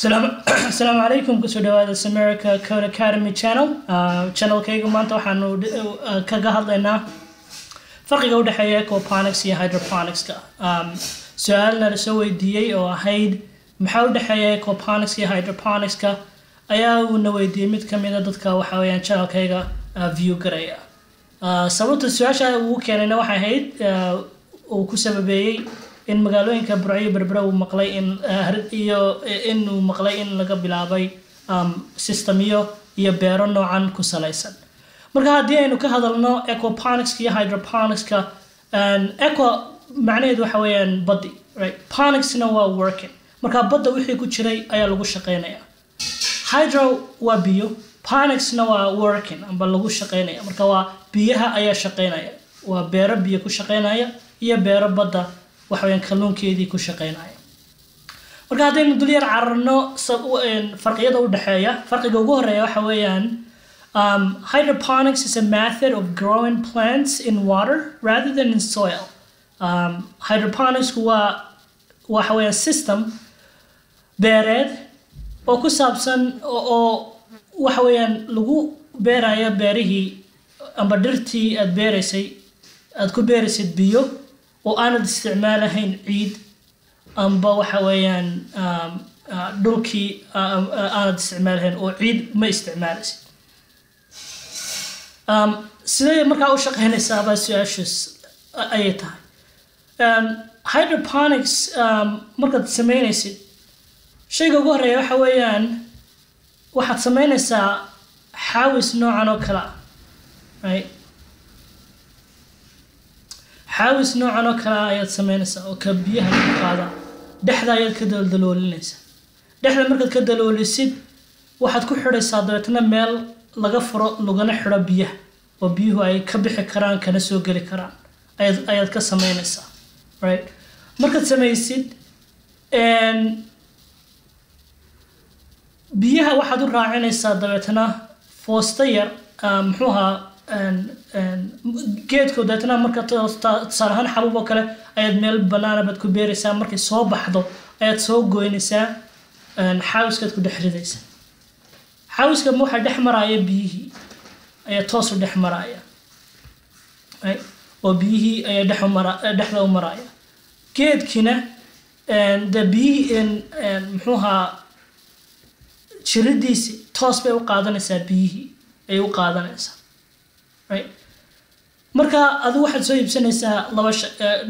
asalaamu calaykum ku soo dhawaada samerica code academy channel. Channelkayga maanta waxaanu uh, kaga hadlaynaa farqiga u dhexeeya aquaponics iyo hydroponicska. Su'aalna la soo weydiiyey oo ahayd maxaa u dhexeeya aquaponics iyo hydroponicska? Ayaa uuna weydiiyey mid ka mid a dadka waxa weeyaan channelkayga view garaya sababta su'aasha uu keenayna waxay ahayd uu ku sababeeyey in magaalooyinka burciyo berbera uu maqlay in iyo inuu maqlay in laga bilaabay systemyo iyo beero noocan ku salaysan. Marka haddii aynu ka hadalno equaponicska iyo hydroponicska equa macnaheedu waxa weeyaan baddi right? Ponicsna waa working. Marka badda wixii ku jiray ayaa lagu shaqeynaya. Hydro waa biyo ponicsna waa working amba lagu shaqeynaya. Marka waa biyaha ayaa shaqeynaya. Waa beero biyo ku shaqeynaya iyo beero badda waxaweyaan kalluunkeedii ku shaqeynaya marka haddaynu dul yar cararno farqiyada u dhexeeya farqiga ugu horreeya waxa weeyaan um, hydroponics is a method of growing plants in water rather than in soil. Um, hydroponics waa waxa weeyaan system beereed oo ku saabsan oo waxa weeyaan lagu beeraya beerihii amba dhirtii aad beeraysay aad ku beeraysid biyo oo aanad isticmaalahayn ciid amba waxa weeyaan dhulkii aanad isticmaalahayn oo ciid ma isticmaalaysid sidee markaa u shaqeynaysaa baa su'aashaas ayay tahay? Hydroponics markaad sameynaysid shayga ugu horreeya waxa weeyaan waxaad sameynaysaa xaawis noocan oo kale right xaawis noocan oo kale ayaad sameynaysaa oo ka biyaha lagu qaada. Dhexda ayaad ka daldaloolinaysaa dhexda markaad ka daloolisid waxaad ku xidhaysaa dabeetna meel laga furo lagana xidho biyaha oo biyuhu ay ka bixi karaan kana soo geli karaan. Ayaad ka sameynaysaa right? Markaad samaysid biyaha waxaad u raacinaysaa dabeetna foosta yar muxuu geedku deetna marka tusaale ahaan xabub oo kale ayaad meel banaana baad ku beeraysaa markay soo baxdo ayaad soo goynaysaa xaawiskaad ku dhex ridaysaa. Xaawiska waxaa dhex maraya biyihii ayaa toos u dhex maraya oo biyihii ayaa dhexda u maraya geedkina de biyihii muxuu ahaa jiridiisi toos bay u qaadanaysaa biyihii ayay u qaadanaysaa marka adigu waxaad soo iibsanaysaa laba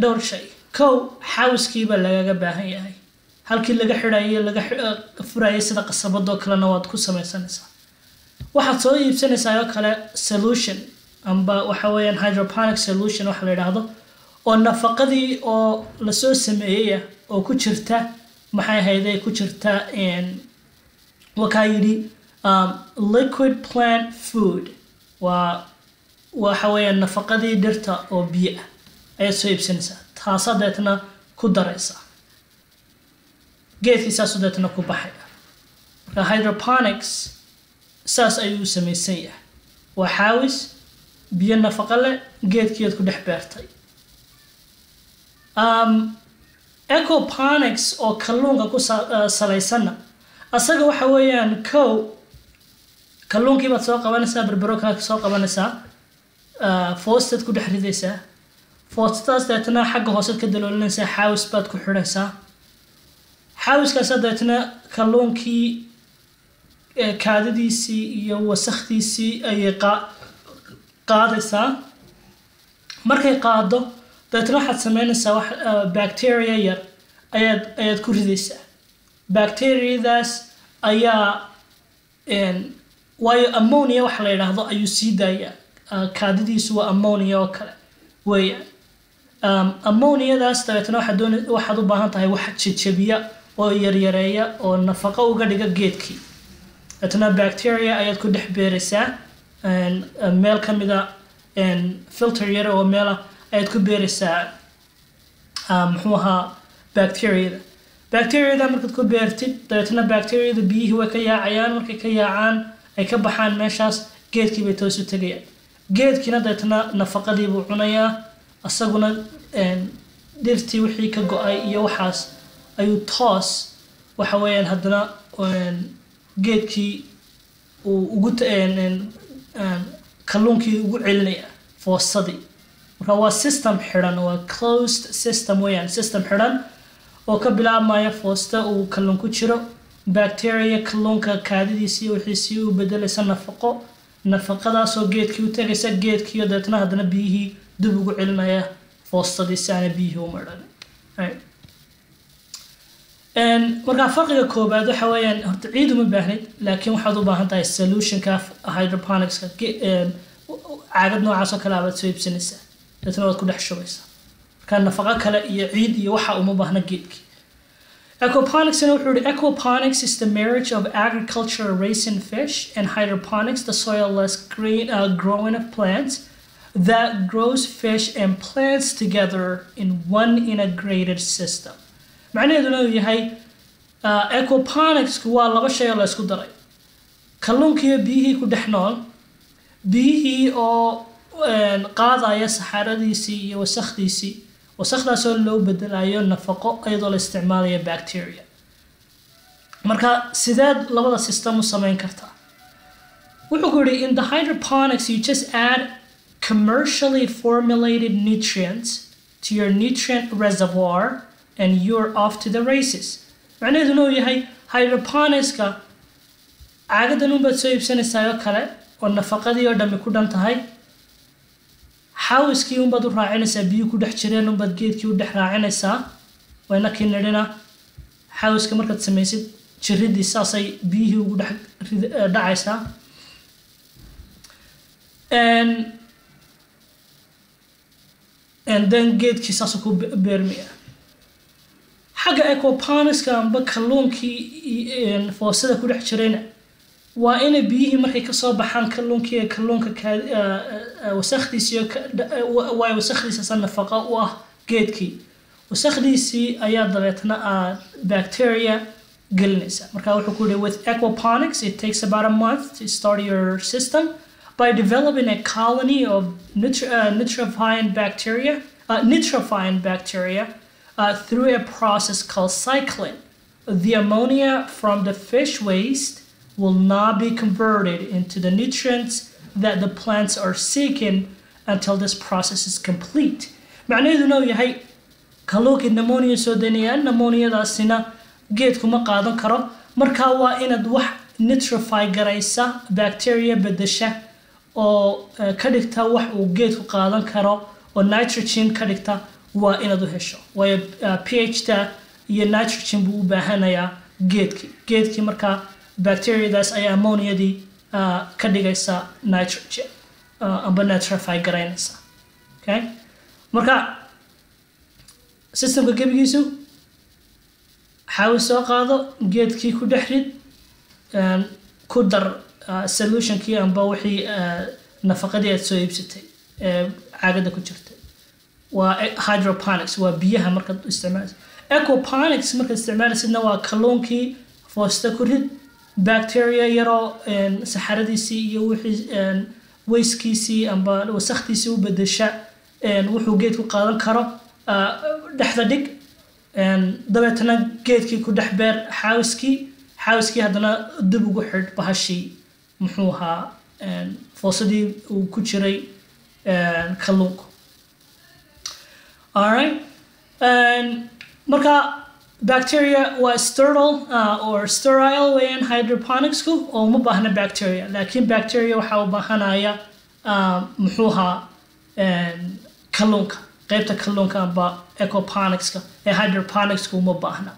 dhowr shay. Kow xaawiskiibaa lagaga baahan yahay. Halkii laga xidhayo laga furayay sida qasabadoo kalena waad ku samaysanaysaa. Waxaad soo iibsanaysaa oo kale solution amba waxa weeyaan hydroponic solution waxa la yidhaahdo oo nafaqadii oo la soo sameeyaya oo ku jirta maxay ahayday ku jirta wakaa yidhi liquid plant food. Waa waxa weeyaan nafaqadii dhirta oo biyo ah ayaad soo iibsanaysaa. Taasaa deetna ku daraysaa geedkii saasuu deetna ku baxaya marka hydroponics saas ayuu samaysan yahay waa xaawis biyo nafaqo leh geedkiiad ku dhex beertay. Ecoponics oo kalluunka ku salaysanna asaga waxa weeyaan kow kalluunkii baad soo qabanaysaa berberokaa soo qabanaysaa foostaad ku dhex ridaysaa foostadaas deetna xagga hoosead ka daloolinaysaa xaawis baad ku xidhaysaa xaawiskaasa deetna kalluunkii kaadadiisii iyo wasakdiisii ayay qaadaysaa. Markay qaado deetna waxaad sameynaysaa bacteria yar ayaad ayaad ku ridaysaa. Bacteriadaas ayaa waayo ammonia waxa la yidhaahdo ayuu sii daayaa kaadidiisu waa ammonia oo kale. Weeyaan ammoniadaas dabeetna waxaad u baahan tahay wax jejebiya oo yaryareeya oo nafaqo uga dhiga geedkii. Dabeetna bacteria ayaad ku dhex beeraysaa meel ka mida filter yar oo meela ayaad ku beeraysaa muxuu ahaa bacteriada. Bacteriada markaad ku beertid dabeetna bacteriada biyihii way ka yaacayaan. Markay ka yaacaan ay ka baxaan meeshaas geedkii bay toos u tegayaan geedkiina deetna nafaqadii buu cunayaa isaguna dhirtii wixii ka go'ay iyo waxaas ayuu toos waxa weeyaan haddana geedkii uu ugu kalluunkii ugu celinaya foosadii marka waa system xidhan waa closed system weeyaan system xidhan oo ka bilaabmaya foosta uu kalluun ku jiro bacteria kalluunka kaadidiisii wixiisii u bedelaysa nafaqo nafaqadaasoo geedkii u tegaysa geedkiiyo deetna haddana biyihii dib ugu celinaya foostadii si aana biyihii u madhan Right. Een, markaa farqiga koobaad waxa weeyaan horta ciid uma baahnid laakiin waxaad u baahan tahay solutionka hydroponicska caagad noocaas oo kale abaad soo iibsanaysaa. Deetna waad ku dhex shubaysaa marka nafaqo kale iyo ciid iyo waxa uma baahna geedkii Aquaponics and wuxuu yihi, aquaponics is the marriage of agriculture raising fish and hydroponics the soil-less green, uh, growing of plants that grows fish and plants together in one integrated system. macnaheeduna uu yahay aquaponicsku waa laba shay oo la isku daray kalluunkiiyo biyihii ku dhex nool biyihii oo qaadaya saxaradiisii iyo wasakdiisii wasakdaasoo loo bedelayo nafaqo iyadoo la isticmaalaya bacteria. Marka sideed labada system u samayn kartaa wuxuu ku yihi in the hydroponics you just add commercially formulated nutrients to your nutrient reservoir and you're off to the races. Macnaheeduna uu yahay hydroponicska caagadan unbaad soo iibsanaysaa oo kale oo nafaqadii oo dhammi ku dhan tahay xawiskii unbaad u raacinaysaa biyo ku dhex jireen unbaad geedkii u dhex raacinaysaa. Wayna kii nidhina xawiska markaad samaysid jiridii saasay biyihii ugu dhex eh, dhacaysaa. Then geedkii saasuu ku be- beermaya xagga aquaponiska amba kalluunkii foosada ku dhex jirayna waa inay biyihii markay ka soo baxaan kalluunkii kalluunka kaa- eh, eh, wasakdiisii oo ka- dha- eh, wa- waayo wasakdiisasa nafaqo u ah geedkii. Wasakdiisii ayaa dabeetna ah bacteria gelinaysa. Marka wuxuu ku yihi with aquaponics it takes about a month to start your system. By developing a colony of nutri- uh, nitrifying bacteria uh, nitrifying bacteria uh, through a process called cycling. The ammonia from the fish waste will not be converted into the nutrients that the plants are seeking until this process is complete. macnaheeduna uu yahay kalluunkii pneumonia soo daynaya pneumoniadaasina geedku ma qaadan karo. Markaa waa inaad wax nitrify garaysa bacteria bedesha oo eh, ka dhigta wax uu geedku qaadan karo oo nitrogen ka dhigta waa inaad u hesho waayo ph-ta iyo nitrogen buu u baahanayaa geedkii geedkii markaa bacteriadaas ayaa ammoniadii ah, ka dhigaysa nitrogen ah, amba nitrify garaynaysa. Okay? Marka systemka gebigiisu xaawi soo qaado geedkii ku dhex rid een, ku dar ah, solutionkii amba wixii ah, nafaqadii aad soo iibsatay ee caagada ku jirtay. Waa hydroponics waa biyaha markaad isticmaalaysa aquaponics markaad isticmaalaysidna waa kalluunkii foosta ku rid bacteria yaroo saxaradiisii iyo wixii een, wayskiisii amba wasakdiisii u bedesha wuxuu geedku qaadan karo dhexda dhig dabeetana geedkii ku dhex beer xaawiskii xaawiskii haddana dib ugu xidh bahashii muxuu ahaa foosadii uu ku jiray kalluunku. Marka bacteria waa sterile uh, or sterile weeyaan hydroponicsku oo uma baahna bacteria. Laakiin bacteria waxaa u baahanaya uh, muxuu ahaa een, kalluunka qaybta kalluunka amba ecoponicska ee hydroponicsku uma baahna.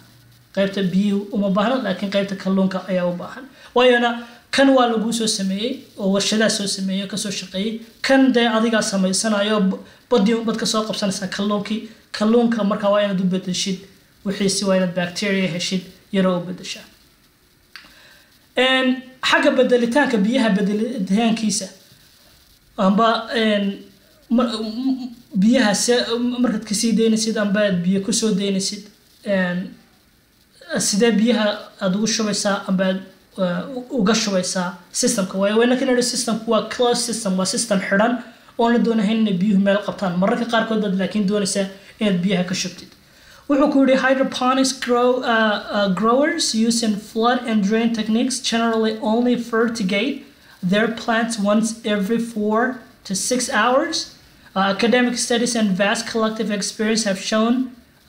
Qaybta biyuhu uma baahna laakiin qaybta kalluunka ayaa u baahan. Waayona kan waa laguu soo sameeyey oo warshadaa soo sameeyey oo ka soo shaqeeyey. Kan dee adigaa samaysanayo badii unbad ka soo qabsanaysaa kalluunkii. Kalluunka markaa waa inaad u bedeshid wixiisi waa inaad bacteria heshid yaroo u xagga bedelitaanka biyaha bedelitaankiisa amba biyaha markaad ka sii daynaysid amba aad biyo ku soo daynaysid sidee biyaha aad ugu shubaysaa amba aad uga shubaysaa systemka? Waayo wayna ka nidhi systemku waa close system waa system xidhan oon la doonahayn inay biyuhu meel qabtaan. Mararka qaarkood baad laakiin doonaysaa inaad biyaha ka shubtid wuxuu ku yidhi hydroponics grow, uh, uh, growers using flood and drain techniques generally only fertigate their plants once every four to six hours. Uh, academic studies and vast collective experience have shown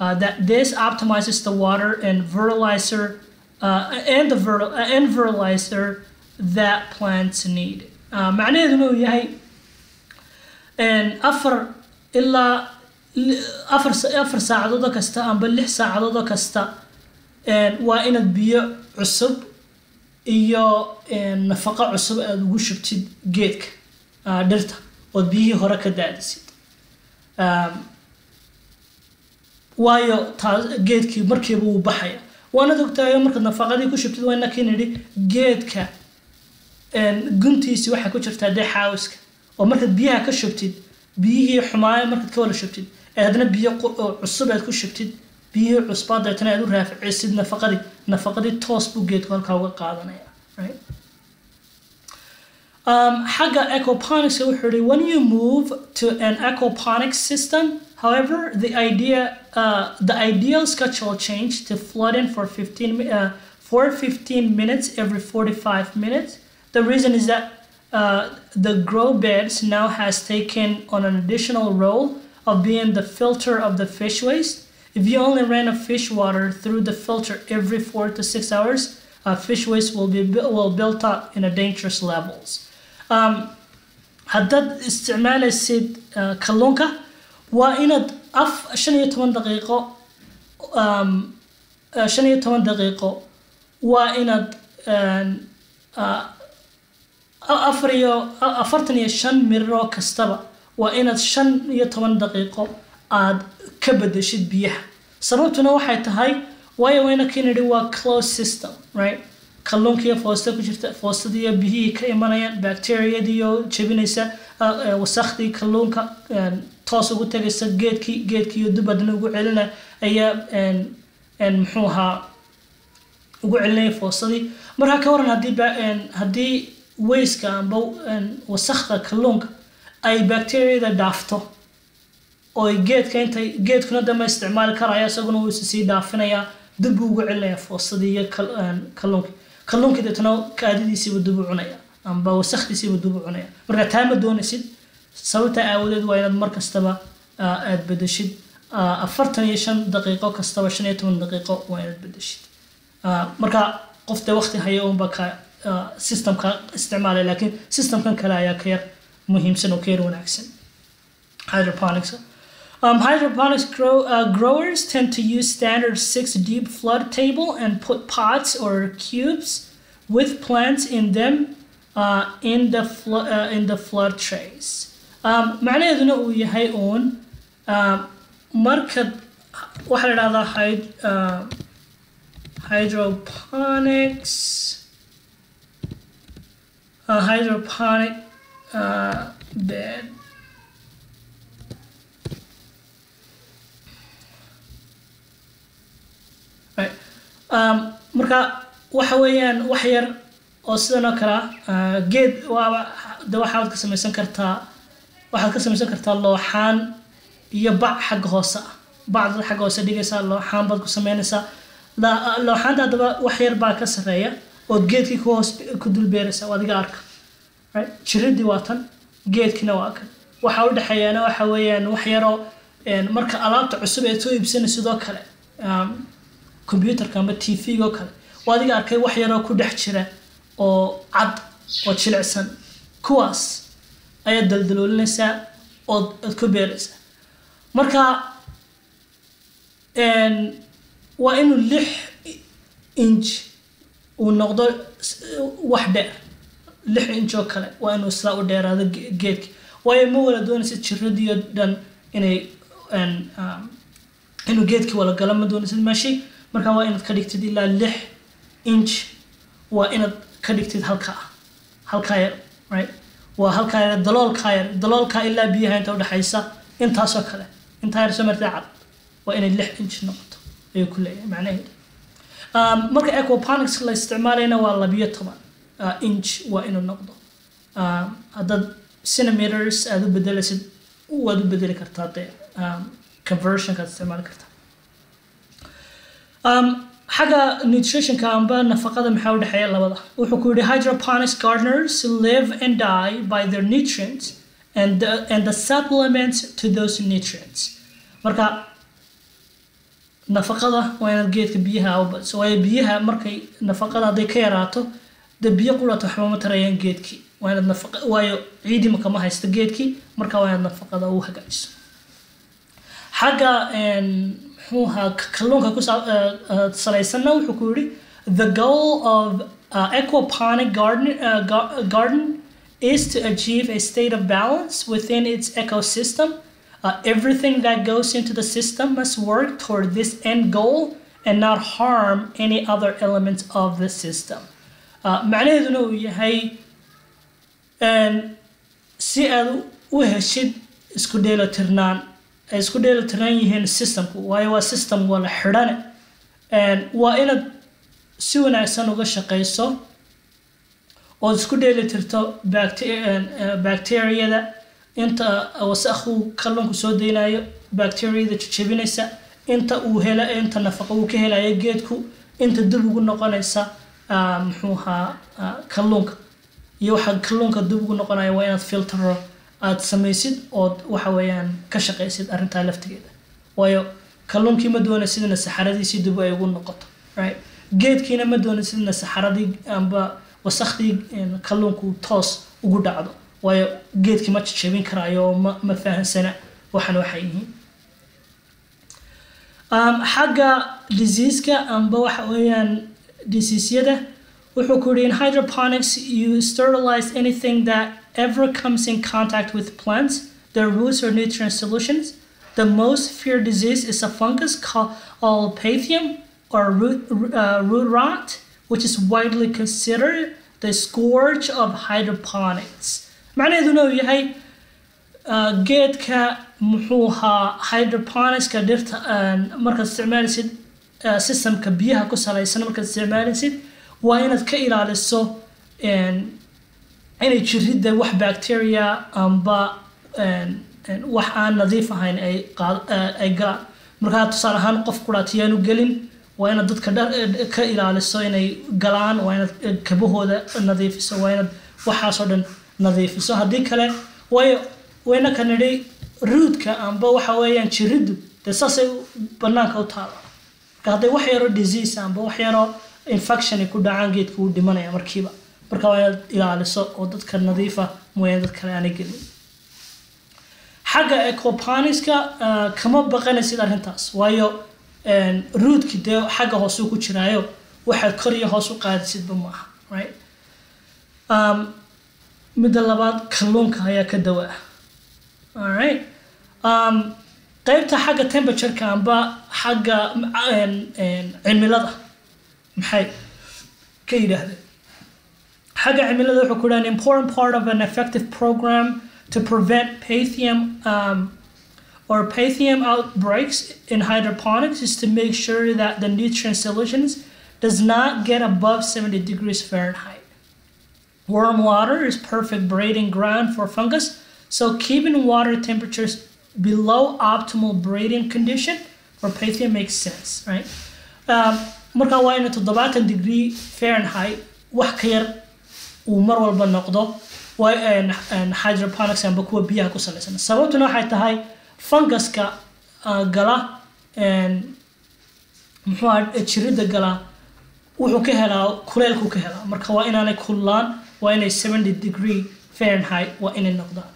uh, that this optimizes the water and fertilizer uh, and the fertil- uh, and fertilizer that plants need. Uh, معناheedu inuu yahay een, afar ilaa li- afar sa- afar saacadood oo kasta amba lix saacadood oo kasta waa inaad biyo cusub iyo nafaqo cusub aad ugu shubtid geedka ah, dhirta ood biyihii hore ka daadisid. Waayo taa geedkii markiiba wuu baxaya. Waanad ogtahay markaad nafaqadii ku shubtid waa inakin idhi geedka guntiisi waxay ku jirtaa dee xaawiska. Oo markaad biyaha ka shubtid biyihii xumaaya markaad ka wada shubtid ee haddana biyo cusub aad ku shubtid biyihii cusbaa deetana aad u raaficisid nafaqadii nafaqadii toos buu geedku halkaa uga qaadanaya right? Um, xagga aquaponics wuxuu yidhi when you move to an aquaponics system however the idea uh, the ideal schedule change to flooding for 15 mi- uh, for 15 minutes every 45 minutes the reason is that uh, the grow beds now has taken on an additional role of being the filter of the fish waste. If you only ran a fish water through the filter every four to six hours uh, fish waste will be will built up in a dangerous levels. Um, haddaad isticmaalaysid kalluunka waa inaad af shan iyo toban daqiiqo shan iyo toban daqiiqo waa inaad afar iyo afartan iyo shan miriro kastaba waa inaad shan iyo toban daqiiqo aad ka bedeshid biyaha. Sababtuna waxay tahay waayo wayna kennedy waa close system right? Kalluunka iyo foosta ku jirta foostadii iyo biyihii ka imanayaan bacteriadiiyo jebinaysa uh, uh, wasakhdii kalluunka um, toos ugu tegaysa geedkii geedkii iyo dib haddana ugu celina ayaa um, muxuu ahaa ugu celinaya foostadii. Markaa ka waran haddii haddii wayska amba wasakda kalluunka ay bacteriada dhaafto oo geedka intay geedkuna dama isticmaali karaya isaguna wuu is sii dhaafinayaa dib ugu celinaya foostadii iyo kal- een, kalluunka kalluunka deetana kaadidiisiiba dib u cunaya amba wasakdiisiiba dib u cunaya. Marka taa ma doonaysid sababta aawadeed waa inaad mar kastaba ah, aad bedeshid afartan iyo shan daqiiqo kastaba shan iyo toban daqiiqo waa inaad bedeshid marka qof dee waqti haya unba ka systemka isticmaalaya laakiin systemkan kale ayaa ka yar muhiimsan oo ka yar wanaagsan hydroponics. Um, hydroponics grow, uh, growers tend to use standard six deep flood table and put pots or cubes with plants in them uh, in the flo- uh, in the flood trays. Um, macnaheeduna uu yahay uun um, marka waxaa la dhahdaa hyd, uh, hydroponics uh, hydroponic right. um, marka waxa weeyaan wax yar oo sidan oo kale uh, geed waaba de waxaad ka samaysan kartaa waxaad ka samaysan kartaa looxaan iyo bac xagga hoose. Ah bacdad xagga hoose dhigaysaa looxaan baad ku sameynaysaa La- looxaanta haddaba wax yar baa ka sarreeya ood geedkii ku hoos ku dul beeraysa oo adiga arka right? jiridii waa tan geedkiina waa kan. Waxa u dhexeeyaana waxa weeyaan wax yaroo marka alaabta cusub ee soo iibsanay sidoo kale um, computerka ama tv-ga oo kale. Waa adiga arkay wax yaroo ku dhex jira oo cad oo jilicsan. Kuwaas ayaad daldaloolinaysaa ood ku beeraysaa marka waa inuu lix inch uu noqdo wax dheer lix inch oo kale waa inuu isla u dheeraado ge- geedka waayo ma wala doonaysid jiradiyo dhan inay um, inuu geedkii wala galo ma doonaysid meeshi? Marka waa inaad ka dhigtid ilaa lix inch waa inaad ka dhigtid halkaa halkaa yar right? Waa halkaa yar daloolkaa yar daloolkaa ilaa biyaha inta udhexaysa intaasoo kale. Intaa yar soo martay cad waa inay lix inch noqoto ayuu ku leeyahay macnaheedu. Um, marka aquaponics la isticmaalayna waa labiyo toban inch waa inuu noqdo. Um, haddaad centimeters aad u bedelaysid waad u bedeli kartaa dee um, conversionkaad isticmaali kartaa. Um, xagga nutritionka amba nafaqada maxaa u dhexeeya labada? Wuxuu ku yidhi hydroponics gardeners live and die by their nutrients and the, and the supplements to those nutrients. Marka nafaqada waa inaad geedka biyaha u waayo biyaha markay nafaqada hadday ka yaraato de biyo qurata waxba ma tarayaan geedkii. Waa inaad nafaqa waayo ciidii makama haysta geedkii marka waa inaad nafaqada u hagaajiso. Xagga muxuu ahaa kalluunka ku salaysanna wuxuu ku yidhi the goal of uh, aquaponic garden, uh, ga- garden is to achieve a state of balance within its ecosystem. Uh, everything that goes into the system must work toward this end goal and not harm any other elements of the system. Uh, macnaheeduna uu yahay si aad u heshid isku dheelitirnaan ay isku dheelitirnaan yihiin systemku waayo waa system wala xidhane. Waa inaad si wanaagsan uga shaqayso ood isku dheelitirto bacteriyada inta wasakhu kalluunku soo deynayo bacteriyada jajabinaysa inta uu hela inta nafaqo uu ka helayo geedku inta dib ugu noqonaysa muxuu ahaa kalluunka. Iyo waxa kalluunka dib ugu noqonaya waa inaad filtero aad samaysid ood waxa weeyaan ka shaqaysid arrintaa laftigeeda. Waayo kalluunkii ma doonaysid ina saxaradiisii dib ay ugu noqoto right? Geedkiina ma doonaysid ina saxaradii amba wasakhdii kalluunku toos ugu dhacdo. Waayo geedkii ma jajabin karaayo oo ma ma fahansana waxan waxay yihiin. Xagga diseaska amba waxa weeyaan diseasyada wuxuu ku yidhi in hydroponics you sterilize anything that ever comes in contact with plants their roots or nutrient solutions. The most feared disease is a fungus called pathium or root, uh, root rot which is widely considered the scourge of hydroponics. Macnaheeduna uu yahay geedka muxuu ahaa hydroponicska dhirta markaad isticmaalaysid systemka biyaha ku salaysan markaad isticmaalaysid waa inaad ka ilaaliso inay jiridda wax bacteria amba wax aan nadiif ahayn ay ay galaan. Markaa tusaale ahaan qof kuraatiyaanu gelin waa inaad dadka ka ilaaliso inay galaan waa inaad kabahooda nadiifiso waa inaad waxaasoo dhan nadiifiso. Haddii kale waayo wayna ka nidhi ruudka amba waxa weeyaan jiriddu dee saasay banaanka u taala hadday wax yaroo disease amba wax yaroo infection ku dhacaan geedka wuu dhimanaya markiiba. Marka waa inaad ilaaliso oo dadka nadiifa mooyaan dad kale aanay gelin. Xagga ecoponiska kama baqanaysid arrintaas. Waayo ruudki dee xagga hoosuu ku jiraayo waxaad kor iyo hoos u qaadisidba maaha right? Um, midda labaad kalluunka ayaa ka dawa alright um, xagga temperatureka amba xagga cimilada maxay ka yidhaahdeen xagga cimilada wuxuu ku an important part of an effective program to prevent pathium um, or pathium outbreaks in hydroponics is to make sure that the nutrient solutions does not get above 70 degrees Fahrenheit. Warm water is perfect breeding ground for fungus, so keeping water temperatures below optimal breeding condition Um, marka waa ina toddobaatan degree Fahrenheit wax ka yar uu mar walba noqdo hydroponics amba kuwa biyaha ku salaysan. Sababtuna waxay tahay funguska gala muxuu aha jirida gala wuxuu ka helaa kuleelku ka helaa. Marka waa inaanay kullaan waa inay 70 degree Fahrenheit waa inay noqdaan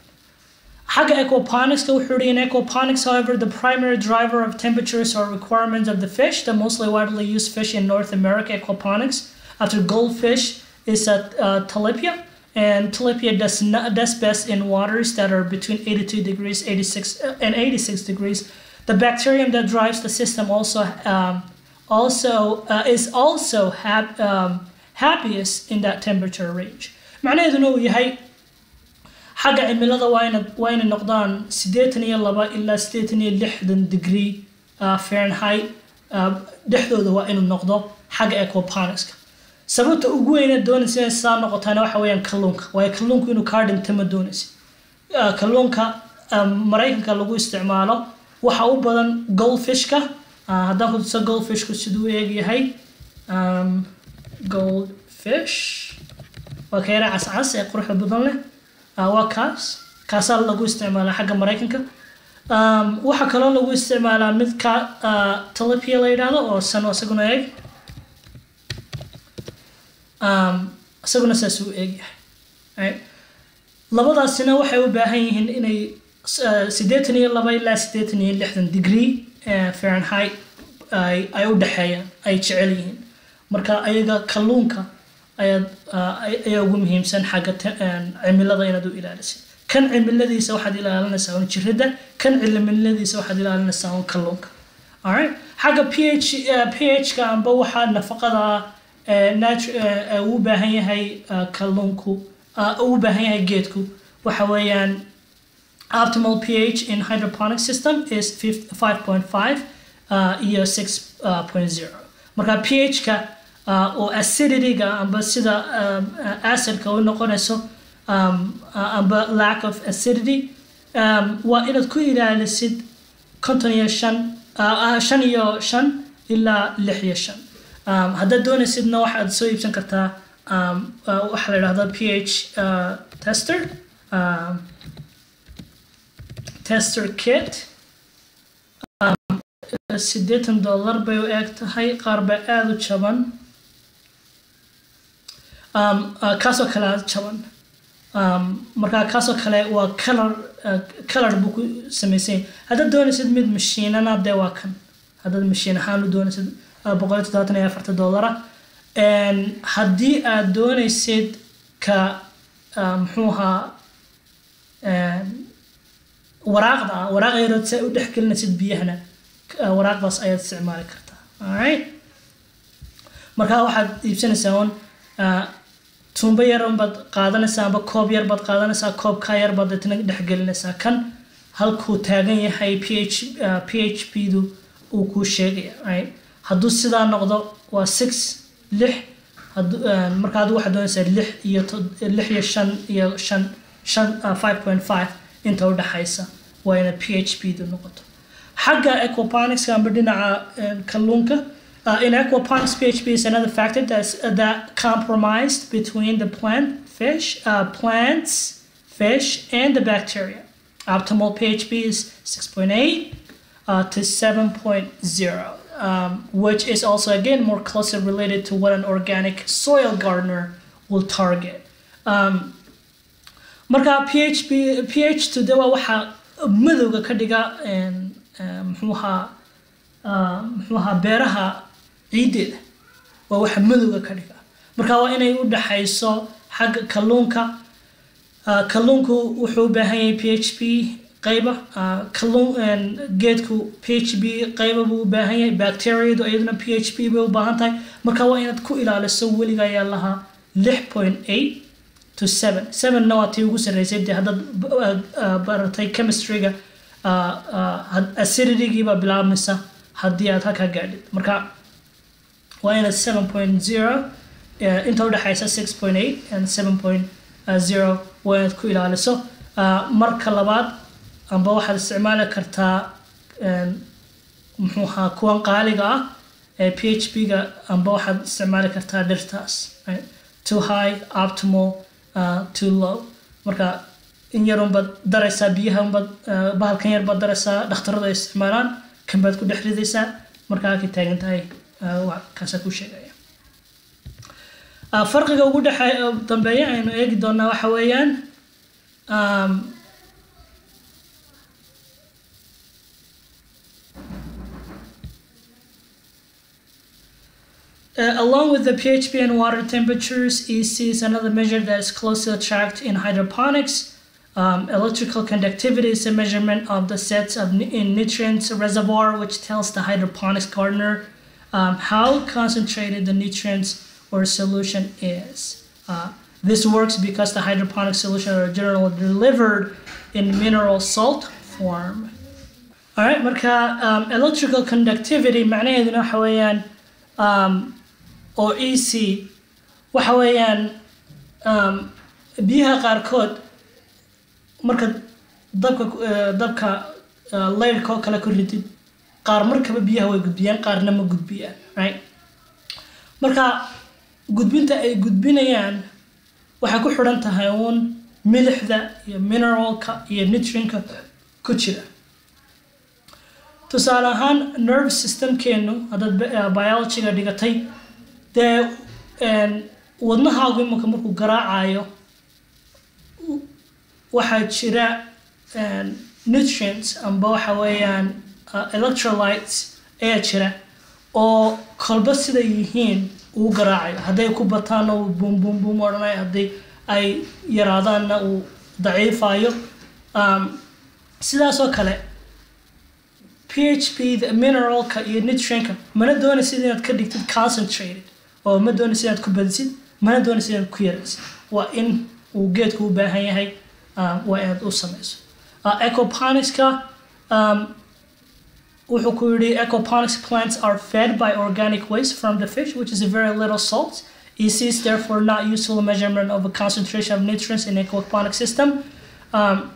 xagga aquaponics in aquaponics. However the primary driver of temperatures or requirements of the fish the mostly widely used fish in North America aquaponics after goldfish is at uh, tilapia. And tilapia does not does best in waters that are between 82 degrees 86 and 86 degrees. The bacterium that drives the system also um, also uh, is also hap, um, happiest in that temperature range. macnaheeduna uu yahay xagga cimilada waa ina waa inay noqdaan siddeetan iyo laba ilaa siddeetan iyo lixdan degree uh, Fahrenheit. Uh, dhexdooda waa inuu noqdo xagga aquaponicska sababta ugu weyna doonaysa inay saa noqotaana waxa weeyaan kalluunka waayo kalluunku inuu kaa dhinta ma doonaysa kalluunka maraykanka lagu isticmaalo waxa u badan goldfishka. Uh, haddaan ku tuso goldfishku siduu eeg yahay. Um, goldfish. Waa ka cascas ee quruxda badan leh. uh, waa kaas. Kaasaa lagu isticmaalaa xagga maraykanka. Waxaa kaloo lagu isticmaalaa mid ka uh, talipia la yidhaahdo oo sano isaguna eeg. Isaguna saas uu eeg yahay right? labadaasina waxay u baahan yihiin inay siddeetan iyo laba ilaa siddeetan iyo lixdan degree fahrenheit ay u dhexeeyaan ay jecel yihiin. Marka ayaga kalluunka ayaa ugu muhiimsan xagga cimilada inaad u ilaalisid. Kan cimiladiisa waxaad ilaalinaysaa un jirida kan cimiladiisa waxaad ilaalinaysaa un kalluunka. Xagga ph ph-ka amba waxaa nafaqada uu baahan yahay kalluunku uu baahan yahay geedku. Waxa weeyaan optimal pH in hydroponic system is 5.5 uh, iyo 6.0 marka pH-ka oo acidity-ga amba sida um, acidka u noqonayso amba lack of acidity waa inaad ku ilaalisid konton iyo shan shan iyo shan ilaa lix iyo shan. Haddaad doonaysidna waxaad soo iibsan kartaa waxaa la idhahdaa pH tester um, tester kit. Siddeetan dollar bay u eeg tahay qaar baa aada u jaban kaasoo kale jaban. Markaa kaasoo kale waa color color buu ku samaysan haddaad doonaysid mid mashiinana dee waa kan. Haddaad mashiin ahaan u doonaysid boqol iyo toddobaatan iyo afarta dollara. Haddii aad doonaysid ka muxuu ahaa waraaqda ah waraaq yarood si u dhex gelinaysid biyahana waraaqdaas ayaad isticmaali kartaa. Alright markaa waxaad iibsanaysaa un tuumbo yar baad qaadanaysaa amba koob yar baad qaadanaysaa koobkaa yar baad deetna dhex gelinaysaa. Kan halkuu taagan yahay ph ph b du uu kuu sheegaya hadduu sidaa noqdo waa six lix marka adigu waxaad doonaysaa lix iyo lix iyo shan iyo shan shan five point five inta u dhexaysa waa ina php du noqoto. Xagga aquaponics amba dhinaca kalluunka Uh, in aquaponics, PHP is another factor that's, uh, that compromised between the plant, fish, uh, plants, fish, and the bacteria. Optimal PHP is 6.8 to 7.0, um, which is also again more closely related to what an organic soil gardener will target. Um, marka php ph today waa waxa madowga ka dhiga ahaa muxuu ahaa beeraha ciiddeeda waa waxa madowga ka dhiga. Marka waa inay u dhaxayso xagga kalluunka kalluunku wuxuu u baahan yahay php qayba kalluun geedku php qayba buu u baahan yahay bacteriadu iyaduna php bay u baahan tahay. Marka waa inaad ku ilaaliso weliga ayaa lahaa lix point eight to seven. Sevenna waa tii ugu sarreysay. Dee haddaad baratay chemistryga aciditygii baa bilaabmaysa haddii aad halkaa gaadhid. Marka point zero inta udhexaysa six point eight and seven point zero waa inaad ku ilaaliso. Marka labaad amba waxaad isticmaali kartaa muxuu ahaa kuwan qaaliga ah ee p h p ga amba waxaad isticmaali kartaa dhirtaas too high optimal too low. Marka in yarun baad daraysaa biyaha unbaad bahalkan yar baad daraysaa dhakhtaradu ay isticmaalaan kan baad ku dhex ridaysaa markaa halkay taagan tahay sheegaya farqiga ugu dambeeya aynu eegi doonaa waxa weeyaan Uh, along with the PHP and water temperatures, EC is another measure that is closely tracked in hydroponics. Um, electrical conductivity is a measurement of the sets of in nutrients reservoir, which tells the hydroponics gardener um, how concentrated the nutrients or solution is. Uh, this works because the hydroponic solution are generally delivered in mineral salt form. Alright, marka um, electrical conductivity macnaheeduna waxa um, oo waxa weeyaan um, biyaha qaarkood marka dabka uh, uh, laydhka oo kale ku qaar markaba biyaha way gudbiyaan qaarna ma gudbiyaan marka gudbinta ay gudbinayaan waxay ku xidhan tahay uun milixda iyo mineralka iyo nutrientka ku jira. Tusaale ahaan nerve systemkeenu haddaad biologyga dhigatay dee wadnahaagu imanka markuu garaacayo waxaa jira nutrients amba waxa weeyaan electrolytes ayaa jira oo kolba siday yihiin uu garaacayo hadday ku bataanna uu buum odhanayo haddii ay yaraadaanna uu daciifayo sidaas oo kale php mineralka iyo nutrientka mana doonaysid inaad ka dhigtid concentrated oo ma doonaysid inaad ku badisid mana doonaysid inaad ku yaraysid. Waa in uu geedku u baahan yahay waa inaad u samayso ecoponiska wuxuu ku yidhi ecoponics plants are fed by organic waste from the fish which is very little salt. EC is therefore not useful measurement of a concentration of nutrients in aquaponic system um,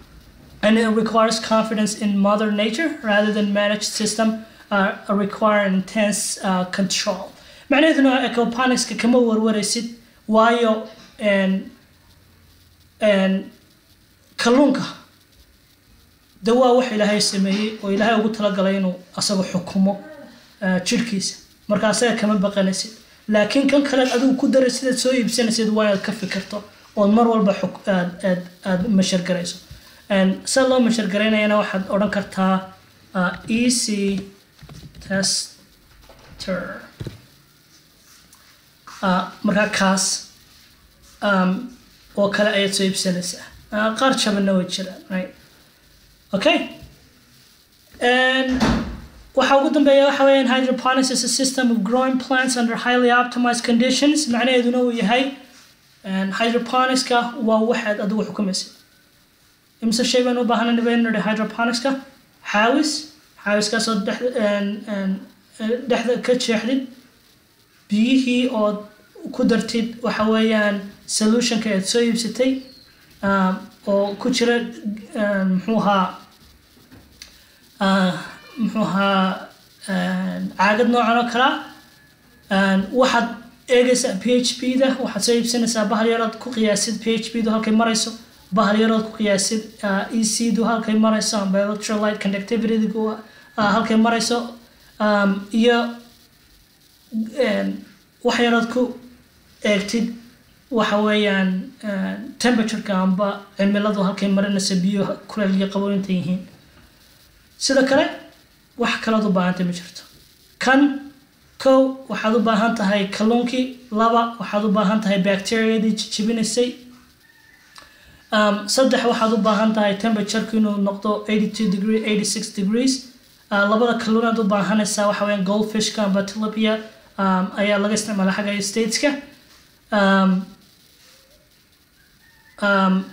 and it requires confidence in mother nature rather than managed system uh, require intense uh, control. Macnaheeduna ecoponicska kama warwaraysid waayo kalluunka de waa wax ilaahay sameeyey oo ilaahay ugu talagalay inuu asaga xukumo jirhkiisa marka asaga kama baqanaysid laakiin kan kale adigu ku daray sidaad soo iibsanaysid waa inaad ka fikirto ood mar walba aad mashargarayso sida loo mashargaraynayana waxaad odhan kartaa ec tester. Markaa kaas oo kale ayaad soo iibsanaysaa. Qaar jabanna way jiraan right okay waxa ugu dambeeya waxa weeyaan hydroponics is a system of growing plants under highly optimized conditions. Macnaheeduna uu yahay hydroponicska waa waxaad adigu xukumaysa. Imse shay baan u baahanay baynu nidhi hydroponicska xaawis. Xaawiskaasoo dhexda ka jeexdid. Biyihii ood ku dartid waxa weeyaan solutionka aad soo iibsatay oo ku jira muxuu ahaa muxuu ahaa caagad noocan oo kalea waxaad eegaysaa p h p da waxaad soo iibsanaysaa bahal yarood ku qiyaasid p h p du halkay marayso bahal yarood ku qiyaasid e c du halkay marayso amba electrolyte conductivity-gu halkay marayso. Iyo wax yarood ku eegtid waxa weeyaan temperatureka amba cimiladu halkay marinaysa biyo kuleel iyo qabooyinta yihiin sida kale wax kalaad u baahantay ma jirto. Kan kow waxaad u baahan tahay kalluunkii laba waxaad u baahan tahay bacteriadii jijibinaysay saddex waxaad u baahan tahay temperatureku inuu noqdo eighty two degree eighty six degrees labada kalluunaad u baahanaysaa waxa weeyaan goldfishka amba tilapia ayaa laga isticmaala xagga stateska.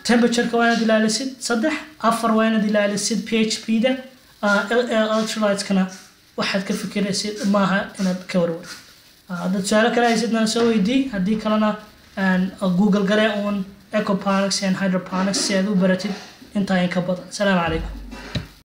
Temperatureka waa inaad ilaalisid. Saddex afar waa inaad ilaalisid p h p da electrolyteskana waxaad ka fikiraysid maaha inaad ka warwar. Haddaad su'aalo kale haysidna soo weydii haddii kalena google gale uun ecoponics and hydroponics si aad u baratid intaa in ka badan. Asalaamu calaykum